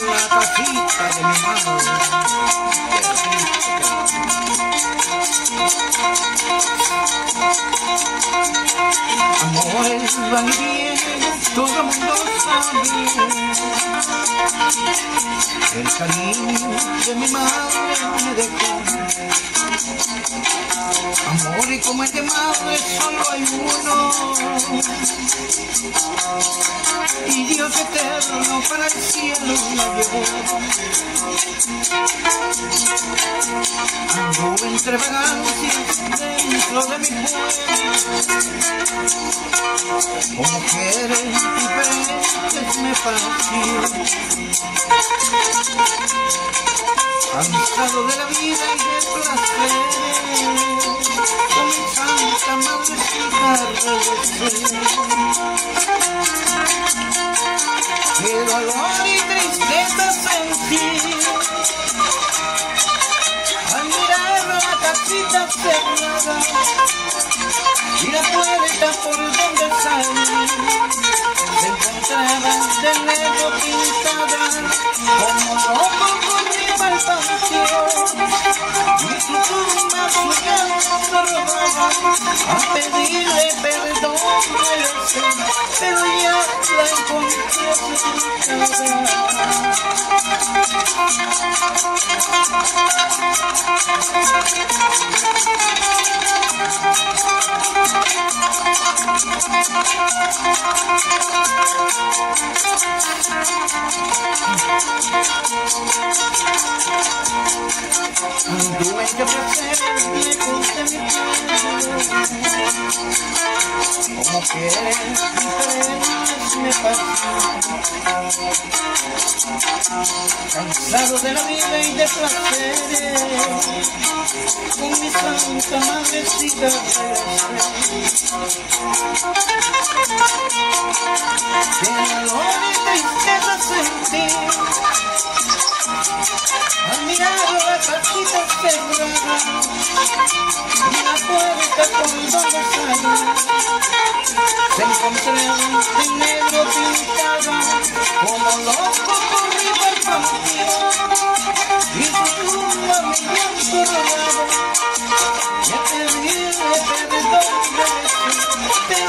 La casita de mi Amores van y vienen, todo el mundo sabe. El cariño de mi madre me dejó. Amor y como el de madre solo hay uno. Y Dios eterno para el cielo la llevó. Ando entre vagancias dentro de mi. Con mujeres diferentes me pareció. Cansado de la vida y de placer, con mi santa madrecita. Qué dolor y tristeza sentí al mirar la casita cerrada y la puerta A pedirle perdón pero ya la encontré a su Anduve de placer lejos de mi pueblo Como quieres diferentes me pasó Cansado de la vida y de placeres Con mi santa madrecita Qué dolor cerrar la puerta cuando un negro como loco corrido el patio y su pluma me dio te vi, ya te perdón, pero.